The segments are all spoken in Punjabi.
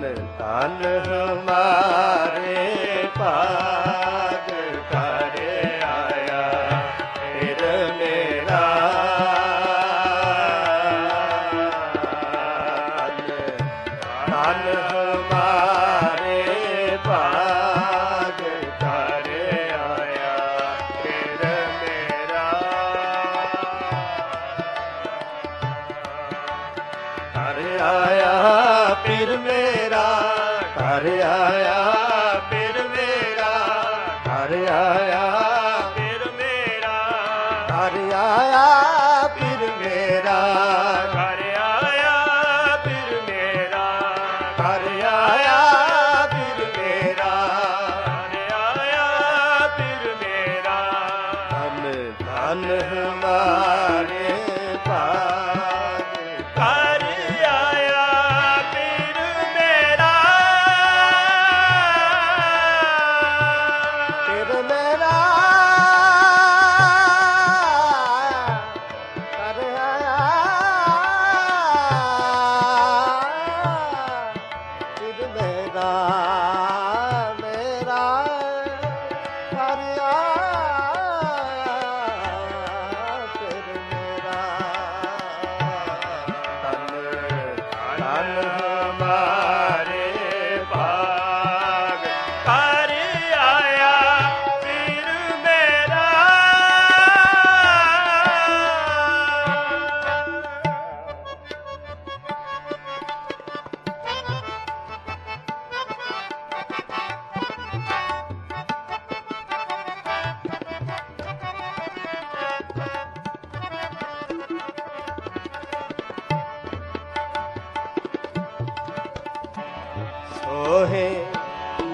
ਧਨ ਧਨ ਹਮਾਰੇ ਆਇਆ, ਫਿਰ ਮੇਰਾ ਧਨ ਹਮਾਰੇ ਆਇਆ, ਫਿਰ ਮੇਰਾ ਕਰ ਆਇਆ, ਫਿਰ ਮੇਰਾ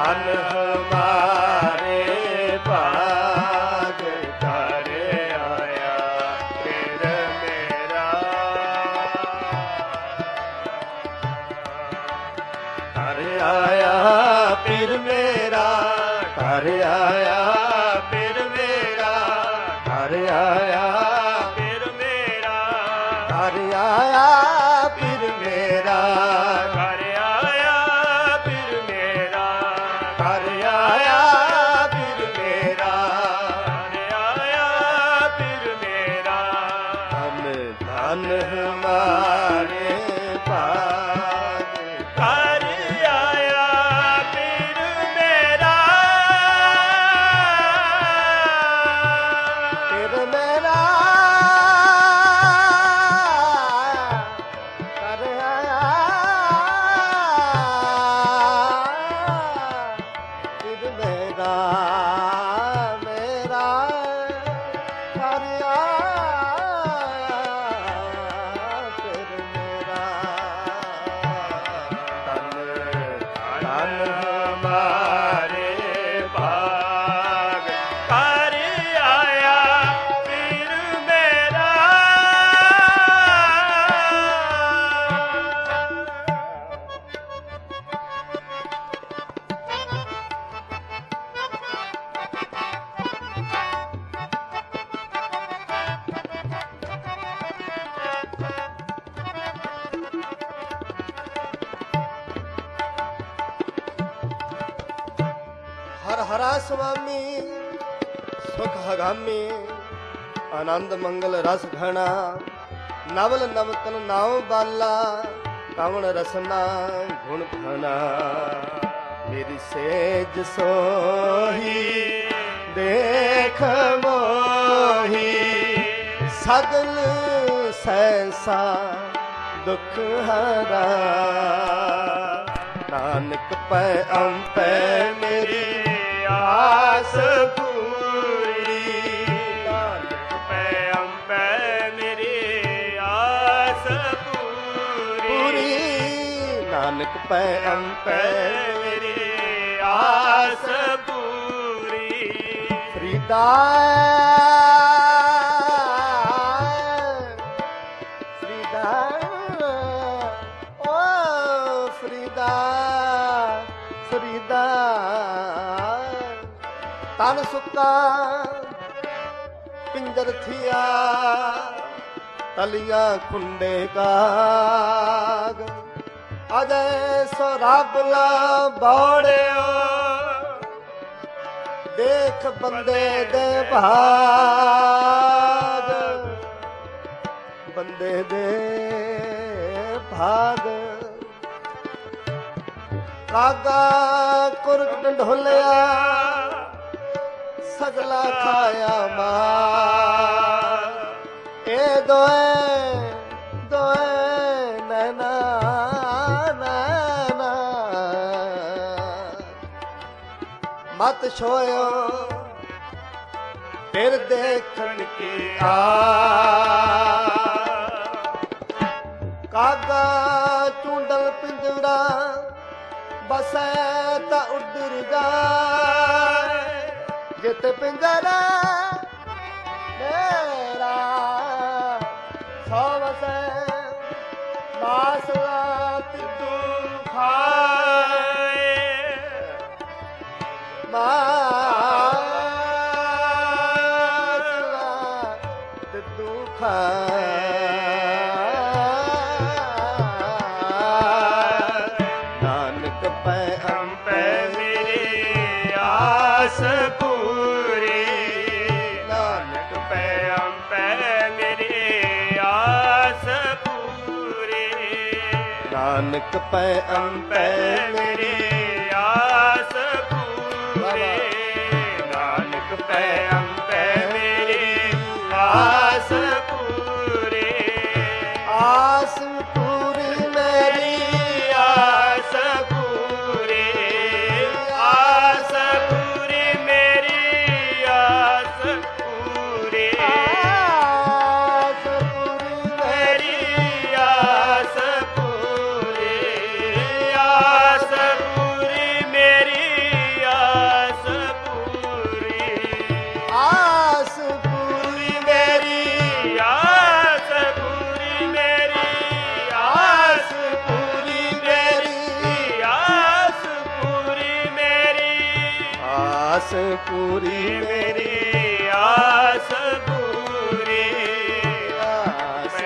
ਧਨ ਹਗਾਮੇ, ਆਨੰਦ ਮੰਗਲ ਰਸ ਘਣਾ, ਨਵਲ ਨਵਤਨ ਨਾਮ ਬਾਲਾ, ਕਵਣ ਰਸਨਾ ਗੁਣ ਖਣਾ ਮੇਰੀ ਸੇਜ ਸੋਹੀ, ਦੇਖ ਮੋਹੀ, ਸਗਲ ਸੈਸਾ ਦੁਖ ਹਰਾ। ਨਾਨਕ ਪੈ ਅੰਪੈ ਮੇਰੀ ਆਸ ਪੂ ਨਾਨਕ ਪੈ ਅੰਪੈ ਮੇਰੀ ਆਸ ਪੂਰੀ ਫਰੀਦਾ ਫਰੀਦਾ ਓ ਫਰੀਦਾ ਫਰੀਦਾ ਤਨ ਸੁੱਕਾ ਪਿੰਜਰ ਥਿਆ ਤਲਿਆ ਖੁੰਡੇ ਕਾਗ ਅਜੈ ਸੋ ਰੱਬ ਲਾ ਬੋੜਿਓ ਦੇਖ ਬੰਦੇ ਦੇ ਭਾਗ। ਬੰਦੇ ਦੇ ਭਾਗ। ਕਾਗਾ ਕੁਰਕ ਢੋਲਿਆ ਸਗਲਾ ਖਾਇਆ ਮਾਰ। ਇਹ ਦੋਏ ਦੋਏ ਮਤ ਛੋਇਓ। ਫਿਰ ਦੇਖਣ ਕੀ ਆ ਕਾਗਾ ਚੁੰਡਲ ਪਿੰਜਰਾ ਬਸੈ ਤਾਂ ਉੱਡਰ ਜਾਏ। ਜਿਤ ਪਿੰਜਰਾ ਮਾਸਲਾ ਤਿੱਦੂ ਖਾਏ ਨਾਨਕ ਪੈ ਅੰਪੈ ਆਸ ਪੂਰੀ ਮੇਰੀ ਆਸ ਪੂਰੀ ਆਸ।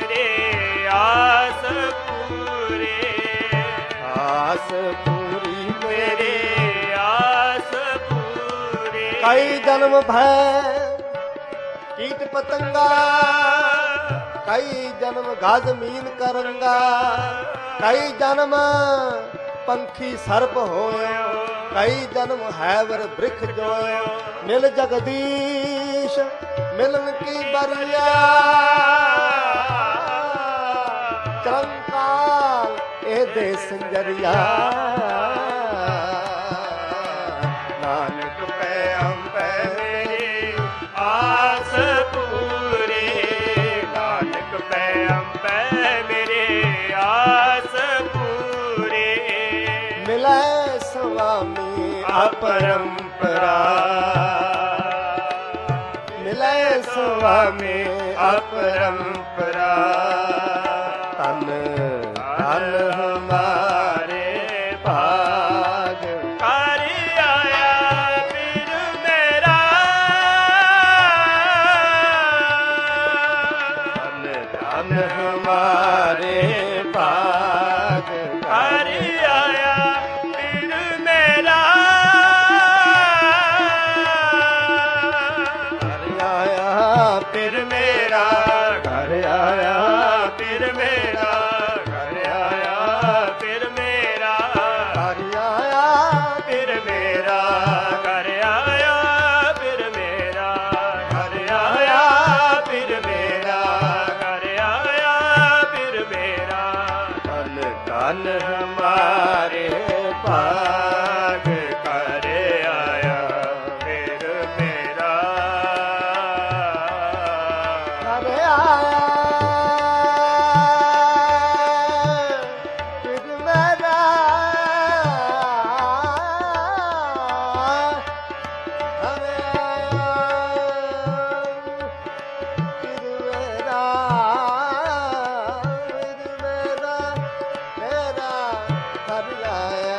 ਮੇਰੀ ਆਸ ਪੂਰੀ। ਆਸ ਪੂਰੀ ਮੇਰੀ ਆਸ ਪੂਰੀ। ਕਈ ਜਨਮ ਭੈ ਕੀਟ ਪਤੰਗਾ। ਕਈ ਜਨਮ ਗਜ ਮੀਨ ਕਰੰਗਾ। ਕਈ ਜਨਮ ਪੰਖੀ ਸਰਪ ਹੋਇਓ ਕਈ ਜਨਮ ਹੈਵਰ ਬ੍ਰਿਖ ਜੋਇਓ ਮਿਲ ਜਗਦੀਸ਼ ਮਿਲਨ ਕੀ ਬਰੀਆ। ਚਰੰਕਾਲ ਇਹਦੇ ਸੰਜਰੀਆ। ਪਰੰਪਰਾ ਅਪਰੰਪਰਾ ਮਿਲੈ ਸੁਆਮੀ ਅਪਰੰਪਰਾ ਤਨ ਤਨ हर लाया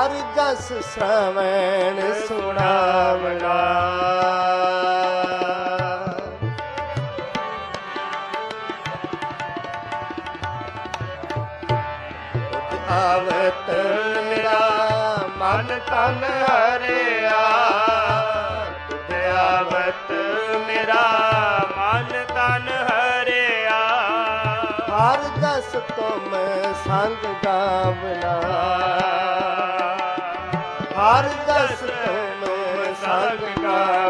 ਹਰ ਜਸ ਸ੍ਰਵਣ ਸੁਣਾਵਣਾ। ਮੇਰਾ ਮਨ ਤਨ ਹਰਿਆ। ਮੇਰਾ ਮਨ ਤਨ ਹਰਿਆ। ਹਰ ਦਸ ਤੁਮ ਸੰਗ ਗਾਵਨਾ। ਹਰ ਦਸ ਨੋ ਸਭ ਕਾ